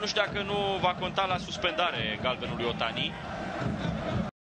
nu știu dacă nu va conta la suspendare galbenului Otani.